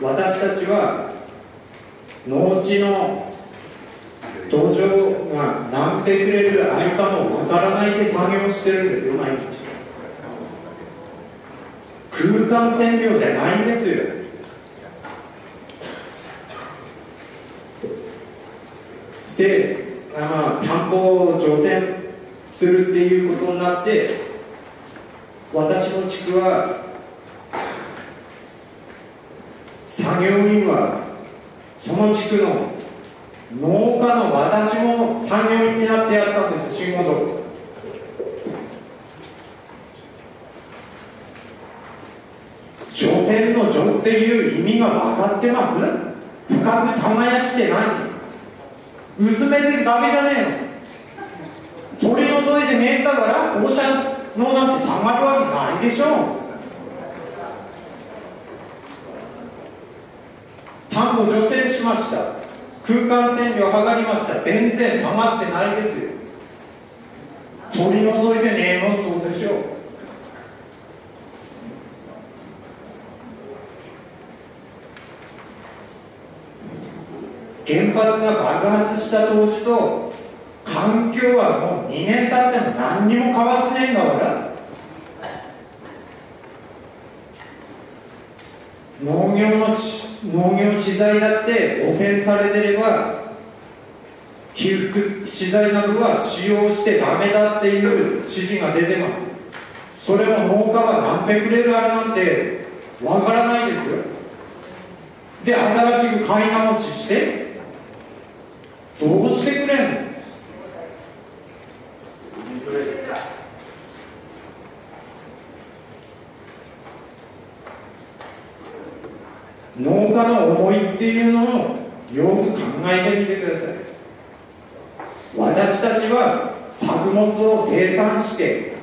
私たちは農地の土壌が何ペくれるあるかもわからないで作業してるんですよ毎日。空間線量じゃないんですよ。で、まあ、田んぼを除染するっていうことになって私の地区は作業員はその地区の農家の私も作業員になってやったんです仕事除染の除っていう意味が分かってます？深く耕してない。薄めてダメじゃねえの？取り除いてねえんだから放射能なんて下がるわけないでしょ。田んぼ除染しました。空間線量測りました。全然下がってないですよ。取り除いてねえのそうでしょう。原発が爆発した当時と環境はもう2年経っても何にも変わってないんだから。農業の農業資材だって汚染されてれば被覆資材などは使用してダメだっていう指示が出てます。それも農家が何べくれるあれなんてわからないですよ。で新しく買い直ししてどうしてくれんの？の思いっていうのをよく考えてみてください。私たちは作物を生産して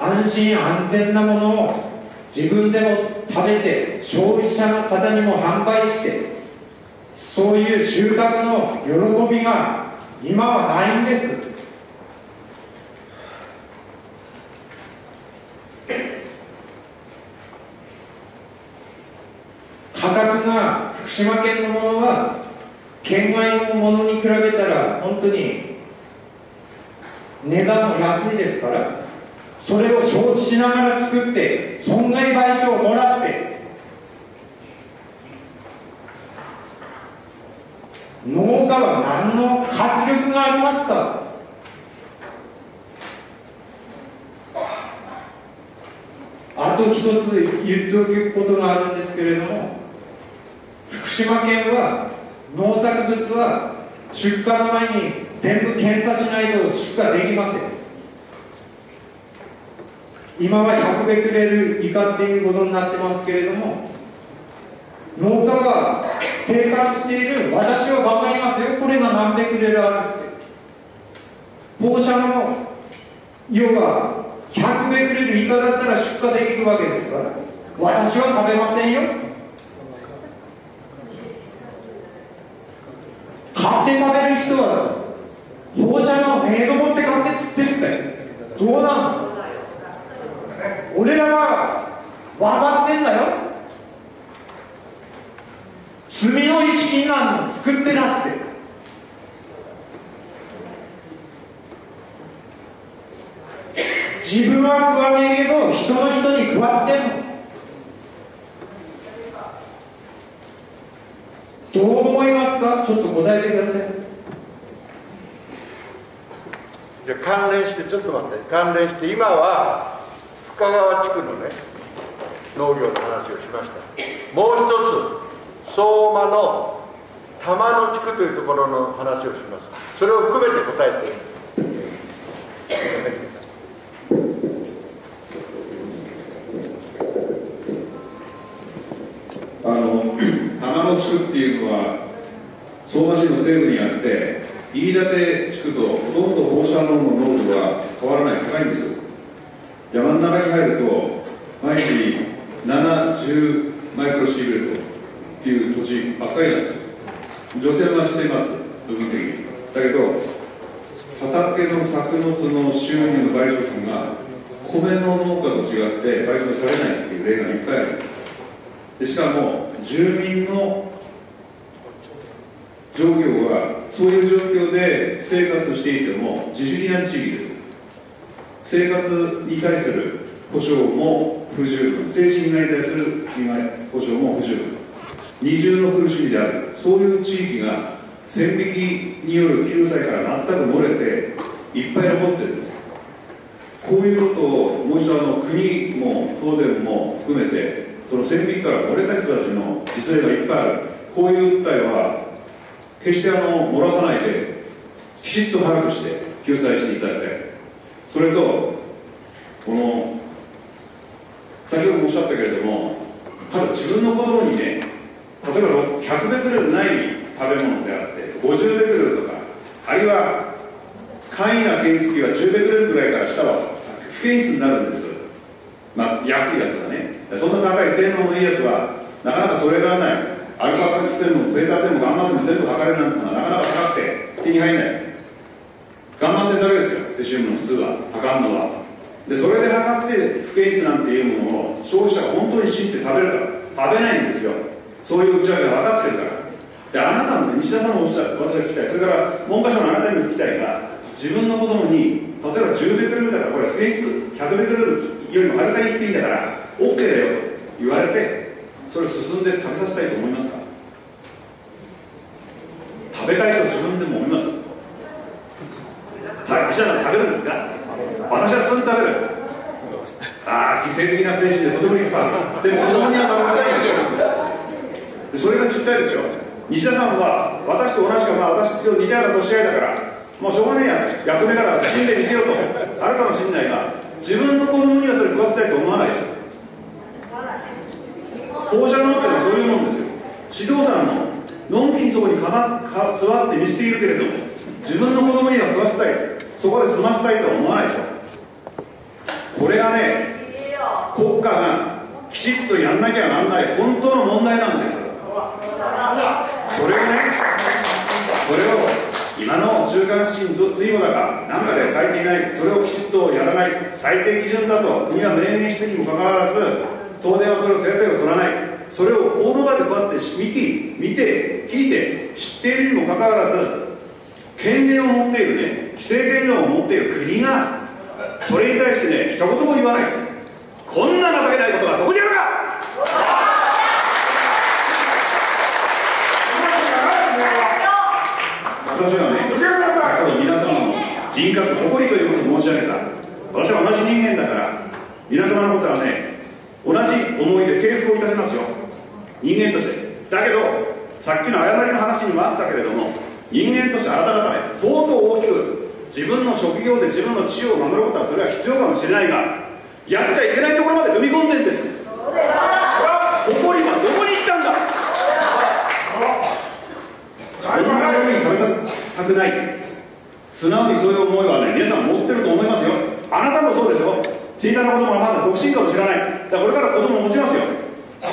安心安全なものを自分でも食べて消費者の方にも販売してそういう収穫の喜びが今はないんです価格が福島県のものは県外のものに比べたら本当に値段も安いですからそれを承知しながら作って損害賠償をもらって農家は何の活力がありますか？あと一つ言っておくことがあるんですけれども島県は農作物は出荷の前に全部検査しないと出荷できません。今は100ベクレル以下っていうことになってますけれども農家が生産している私は頑張りますよ。これが何ベクレルあるって。放射能要は100ベクレル以下だったら出荷できるわけですから私は食べませんよ買って食べる人は放射能メイド持って買って食ってるってどうなの俺らは分かってんだよ。罪の意識なるの作ってなって。自分は食わねえけど人の人に食わせてんの。どう思いますか？ちょっと答えてください。ゃ関連してちょっと待って。関連して今は深川地区のね農業の話をしました。もう一つ相馬の玉野地区というところの話をします。それを含めて答えて。あの玉野地区っていうのは相馬市の西部にあって飯舘地区とほとんど放射能の濃度は変わらない高いんですよ山の中に入ると毎日70マイクロシーベルトっていう土地ばっかりなんですよ除染はしています部分的にだけど畑の作物の収入の賠償金が米の農家と違って賠償されないっていう例がいっぱいあるんですでしかも住民の状況はそういう状況で生活していても自主的な地域です。生活に対する保障も不十分。精神に対する被害保障も不十分。二重の苦しみである。そういう地域が線引きによる救済から全く漏れていっぱい残ってるんです。こういうことをもう一度あの国も東電も含めてその線引きから漏れた人たちの実例がいっぱいある。こういう訴えは決してあの漏らさないできちっと把握して救済していただきたい。それとこの先ほどもおっしゃったけれどもただ自分の子供にね例えば100ベクレルない食べ物であって50ベクレルとかあるいは簡易な検出器は10ベクレルぐらいから下は不検出になるんですまあ安いやつがね。そんな高い性能のいいやつはなかなかそれがない。アルファ線もベータ線もガンマ線も全部測れるなんてのはなかなか高くて手に入んない。ガンマ線だけですよ。セシウムの普通は測るのは。でそれで測って不検出なんていうものを消費者が本当に信じて食べるから食べないんですよ。そういう内訳が分かってるから。であなたも、ね、西田さんもおっしゃる私が聞きたい。それから文科省のあなたにも聞きたいが自分の子供に例えば10ベクレルだからこれ不検出100ベクレルよりもはるかに低いんだから OK だよと言われてそれを進んで食べさせたいと思いますか？食べたいと自分でも思います？はい、医者なん食べるんですか？私は進んで食べる。ああ犠牲的な精神でとても立派でも子供には食べさせないんですよでそれが実態ですよ。西田さんは私と同じか、まあ、私と似たような年合いだからもうしょうがねえや役目から死んでみせようと。あるかもしれないが自分の子供にはそれ食わせたいと思わないでしょ。放射能ってのはそういうもんですよ。指導者ののんきにそこにかまか座って見せているけれども自分の子供には食わせたいそこで済ませたいとは思わないでしょ。これがね国家がきちっとやんなきゃなんない本当の問題なんですそれをねそれを今の中間指針随後だかなんかで書いていないそれをきちっとやらない最低基準だと国は明言してにもかかわらず東電はそれを手当を取らない。それを大の場でこうやって見て見て聞いて知っているにもかかわらず権限を持っているね規制権限を持っている国がそれに対してね一言も言わない。こんな情けないことがどこにあるか！私はね先ほど皆様の人格誇りということを申し上げた。私は同じ人間だから皆様のことはね同じ思いで敬服をいたしますよ。人間として。だけどさっきの誤りの話にもあったけれども人間としてあなた方ね相当大きく自分の職業で自分の地位を守ることはそれは必要かもしれないがやっちゃいけないところまで踏み込んでるんです。誇りはどこに行ったんだ。こんなものに食べさせたくない。素直にそういう思いはね皆さん持ってると思いますよ。あなたもそうでしょ。小さな子供はまだ独身かもしれないだからこれから子供を持ちますよ。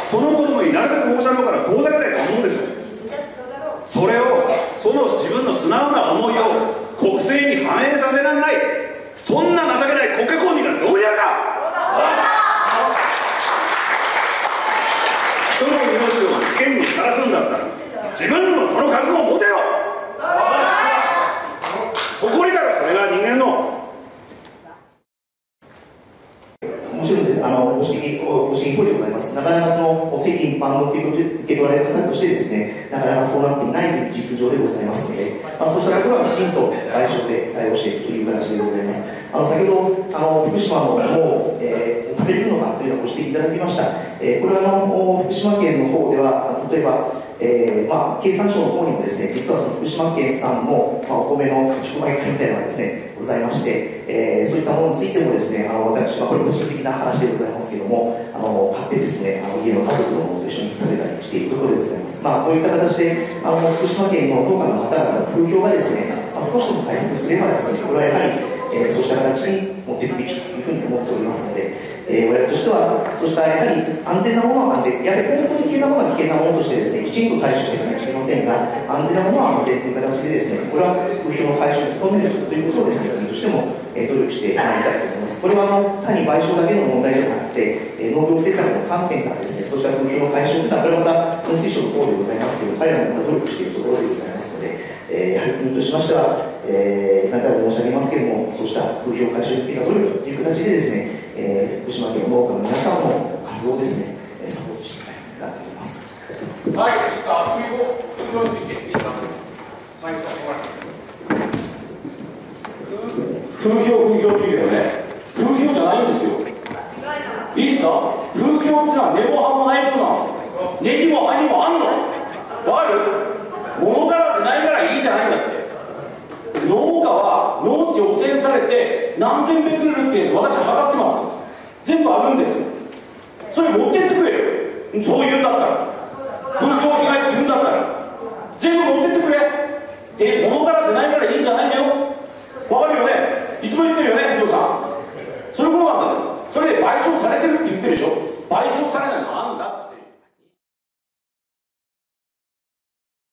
その子供になるべく放射能から遠ざけたいと思うでしょそれをその自分の素直な思いを国政に反映させられない。そんな情けない国家公民がどうやるか人の命を危険にさらすんだったら自分もその覚悟を持てよ誇りだろそれが人間のもちろん、あの、ご指進行量になります。なかなかその、世間一般の受け取られる方としてですね、なかなかそうなっていない実情でございますので、まあ、そうしたところはきちんと賠償で対応していくという形でございます。あの、先ほど、あの、福島のものを、えー食べれるのかというのをご指摘いただきました。えーこれは、あの、福島県の方では、例えば、えーまあ、経産省の方にもですね、実はその福島県産の、まあ、お米の直売会みたいなのがですね、ございまして、えーそういったものについてもですね、あの私、まあ、これ個人的な話でございますけども、あの買ってですね、あの家の家族の者と一緒に食べたりしているところでございます。まあ、こういった形で、あの福島県の農家の方々の風評がですね、まあ、少しでも回復すればですね、これはやはり、えーそうした形に持っていくべそうしたやはり安全なものは安全、やはり本当に危険なものは危険なものとしてですね、きちんと対処していかなきゃいけませんが、安全なものは安全という形でですね、これは風評の解消に努めるということをですね、国としても、え努力してまいりたいと思います。これはあの単に賠償だけの問題ではなくて、え農業政策の観点からですね、そうした風評の解消というのは、これまた農水省の方でございますけど、彼らもまた努力しているところでございますので、えやはり国としましては、えー何回も申し上げますけれども、そうした風評解消に向けた努力という形でですね、えー福島県農家の皆さんの活動をですね、えーサポートしていきたいと思います。はい、いいか、風評、風評について、いいですか。はい、させてもらって風評風評って言うけどね。風評じゃないんですよ。いいですか？風評ってのは根も葉もないものなの。根にも葉にもあんの？わかる？物からでないからいいじゃないんだって。農家は汚染されて何千メートルって私測ってます。全部あるんです。それ持ってってくれよ。そう言うんだったら。風評被害って言うんだったら。全部持ってってくれ。で物から出ないからいいんじゃないんだよ。わかるよね。いつも言ってるよね、ヒロさん。そういうことなんだよ。それで賠償されてるって言ってるでしょ。賠償されないの。